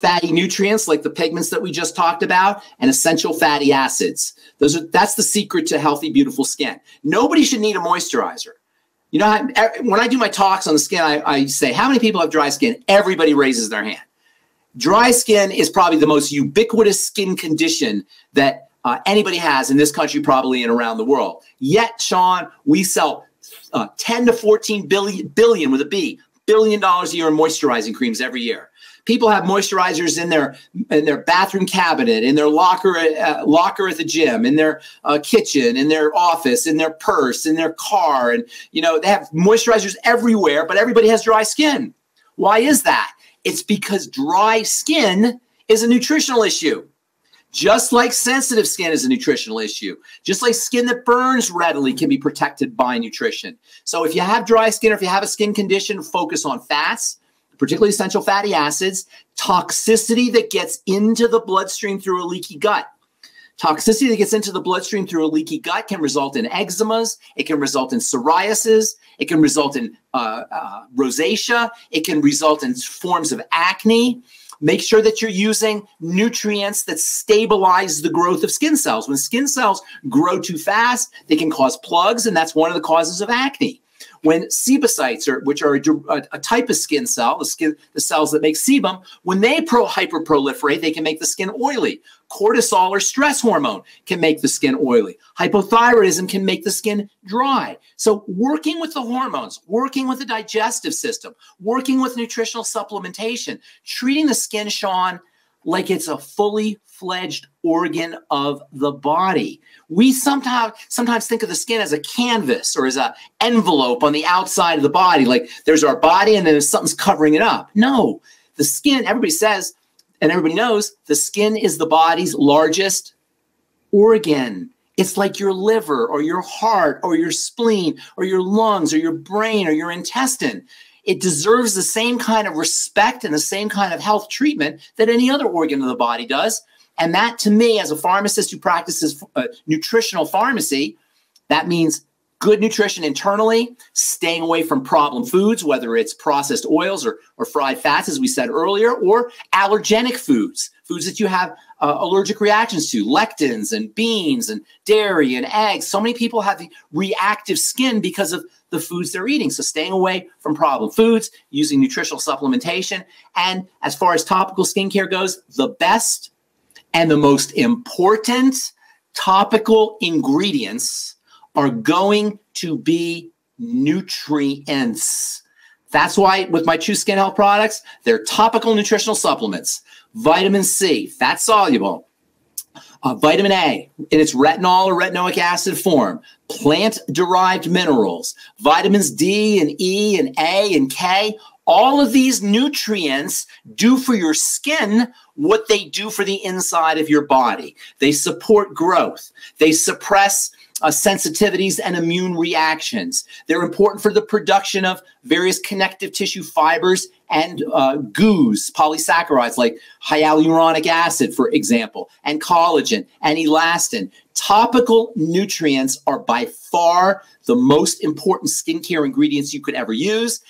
fatty nutrients like the pigments that we just talked about and essential fatty acids. Those are that's the secret to healthy beautiful skin. Nobody should need a moisturizer. You know, when I do my talks on the skin, I, I say, How many people have dry skin? Everybody raises their hand. Dry skin is probably the most ubiquitous skin condition that uh, anybody has in this country, probably and around the world. Yet, Shawn, we sell uh, 10 to 14 billion, billion with a B, billion dollars a year in moisturizing creams every year. People have moisturizers in their in their bathroom cabinet, in their locker uh, locker at the gym, in their uh, kitchen, in their office, in their purse, in their car, and you know they have moisturizers everywhere. But everybody has dry skin. Why is that? It's because dry skin is a nutritional issue. Just like sensitive skin is a nutritional issue, just like skin that burns readily can be protected by nutrition. So if you have dry skin or if you have a skin condition, focus on fats, particularly essential fatty acids, toxicity that gets into the bloodstream through a leaky gut. Toxicity that gets into the bloodstream through a leaky gut can result in eczemas. It can result in psoriasis. It can result in uh, uh, rosacea. It can result in forms of acne. Make sure that you're using nutrients that stabilize the growth of skin cells. When skin cells grow too fast, they can cause plugs, and that's one of the causes of acne. When sebocytes, are, which are a, a, type of skin cell, the skin, the cells that make sebum, when they pro hyperproliferate, they can make the skin oily. Cortisol or stress hormone can make the skin oily. Hypothyroidism can make the skin dry. So, working with the hormones, working with the digestive system, working with nutritional supplementation, treating the skin, Shawn, like it's a fully fledged organ of the body. We sometimes sometimes think of the skin as a canvas or as an envelope on the outside of the body, like there's our body and then something's covering it up. No, the skin. Everybody says, and everybody knows, the skin is the body's largest organ. It's like your liver or your heart or your spleen or your lungs or your brain or your intestine it deserves the same kind of respect and the same kind of health treatment that any other organ of the body does. And that, to me, as a pharmacist who practices uh, nutritional pharmacy, that means good nutrition internally, staying away from problem foods, whether it's processed oils or, or fried fats, as we said earlier, or allergenic foods, foods that you have uh, allergic reactions to, lectins and beans and dairy and eggs. So many people have reactive skin because of the foods they're eating. So staying away from problem foods, using nutritional supplementation. And as far as topical skincare goes, the best and the most important topical ingredients are going to be nutrients. That's why with my True Skin Health products, they're topical nutritional supplements. Vitamin C, fat soluble, uh, vitamin A in its retinol or retinoic acid form, plant derived minerals, vitamins D and E and A and K. All of these nutrients do for your skin what they do for the inside of your body. They support growth, they suppress uh, sensitivities and immune reactions. They're important for the production of various connective tissue fibers and uh, goos, polysaccharides like hyaluronic acid, for example, and collagen and elastin. Topical nutrients are by far the most important skincare ingredients you could ever use.